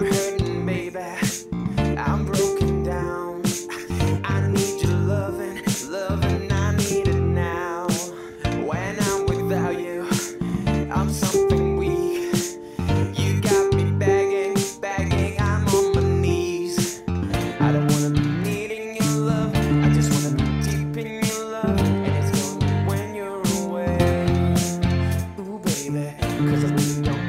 I'm hurting, baby. I'm broken down. I need your loving, loving. I need it now. When I'm without you, I'm something weak. You got me begging, begging. I'm on my knees. I don't wanna be needing your love. I just wanna be deep in your love. And it's only when you're away, ooh, baby. Cause I really.